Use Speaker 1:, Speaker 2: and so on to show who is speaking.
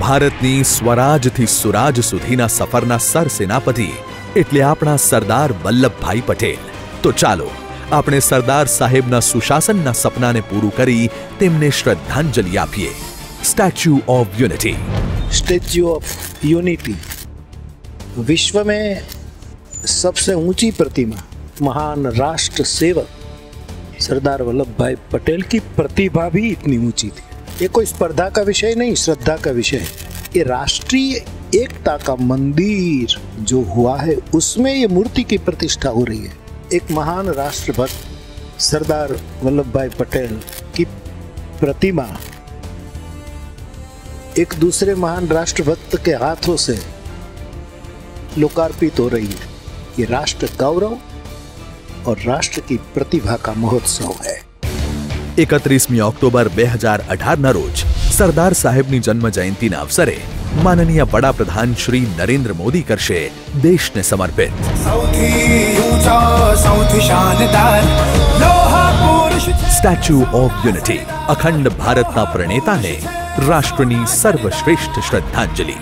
Speaker 1: ભારતની સ્વરાજથી સુરાજ સુધીના સફરના સર સેનાપતિ એટલે આપણા સરદાર વલ્લભભાઈ પટેલ તો ચાલો આપણે સરદાર સાહેબના સુશાસનના સપનાને પૂરું કરી તેમને શ્રદ્ધાંજલિ આપીએ Statue of Unity
Speaker 2: Statue of Unity विश्व में सबसे ऊंची प्रतिमा महान राष्ट्र सेवक सरदार वल्लभ भाई पटेल की प्रतिभा भी इतनी ऊंची थी ये कोई स्पर्धा का विषय नहीं, श्रद्धा का विषय। है ये राष्ट्रीय एकता का मंदिर जो हुआ है, उसमें ये मूर्ति की प्रतिष्ठा हो रही है। एक महान राष्ट्रभक्त, सरदार वल्लभ भाई पटेल की प्रतिमा एक दूसरे महान राष्ट्रभक्त के हाथों से लोकार्पित हो रही है। ये राष्ट्र गौरव और राष्ट्र की प्रतिभा का महोत्सव है।
Speaker 1: એકત્રીસમી ઓક્ટોબર બે હજાર અઢારના રોજ સરદાર સાહેબની જન્મ જયંતિના અવસરે માનનીય વડાપ્રધાન શ્રી નરેન્દ્ર મોદી કરશે દેશને સમર્પિત
Speaker 3: સૌથી ઊંચો સૌથી શાનદાર લોહા પુરુષ છે.
Speaker 1: સ્ટેચ્યુ ઓફ યુનિટી અખંડ ભારતના પ્રણેતાને રાષ્ટ્રની સર્વશ્રેષ્ઠ શ્રદ્ધાંજલિ